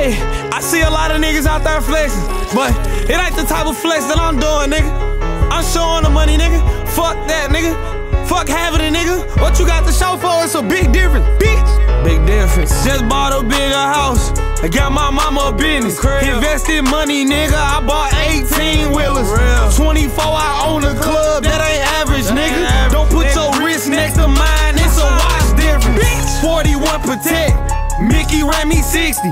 Hey, I see a lot of niggas out there flexing, but it ain't the type of flex that I'm doing, nigga. I'm showing the money, nigga. Fuck that, nigga. Fuck having it, nigga. What you got to show for? It's a big difference, bitch. Big difference. Just bought a bigger house. I got my mama a business. Invested money, nigga. I bought 18 wheelers. 24, I own a club. That ain't average, nigga. Don't put your wrist next to mine. It's a watch difference. 41 Patek. Mickey ran me 60.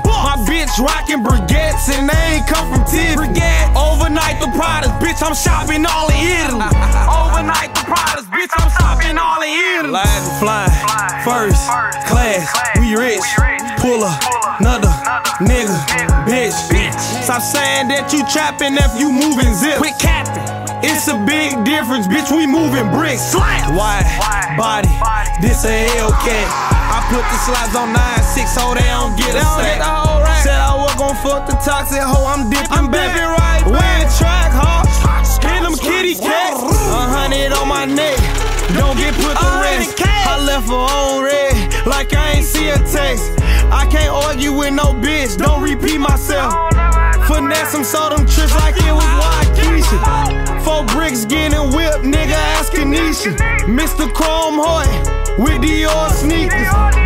My bitch rockin' baguettes and they ain't come from Tiffany. Overnight the products, bitch, I'm shopping all in Italy. Overnight the products, bitch, I'm shopping all in Italy. Flying, flying, first class, we rich. Pull up, another nigga, bitch. Stop saying that you trapping if you moving zip. Quit capping. It's a big difference, bitch. We moving bricks. Wide body, this a Hellcat. Put the slides on 9-6 so they don't get a sack. Said I was gon' fuck the toxic hoe, I'm dipping I'm back. Dipping right Win track, huh? Hit them kitty cats. A hundred on my neck, don't get put to rest. I left her on red, like I ain't see a text. I can't argue with no bitch, don't repeat myself. Finesse them, so them tricks like it was Waukesha. Four bricks getting whipped, nigga, ask Anisha. Mr. Chrome Hoy with Dior sneakers.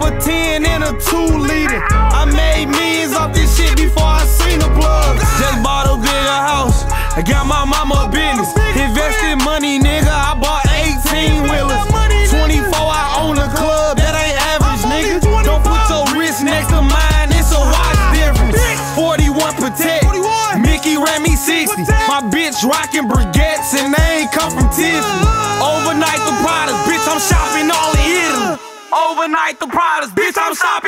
Rosie a 10 and a 2 liter. I made millions off this shit before I seen the plug. Just bought a bigger house. I got my mama a business. Invested money, nigga. I bought 18 wheelers. 24, I own a club. That ain't average, nigga. Don't put your wrist next to mine. It's a watch difference. 41 Patek. Mickey ran me 60. My bitch rockin' baguettes and they ain't come from Tiffany. Overnight the products, bitch, I'm shopping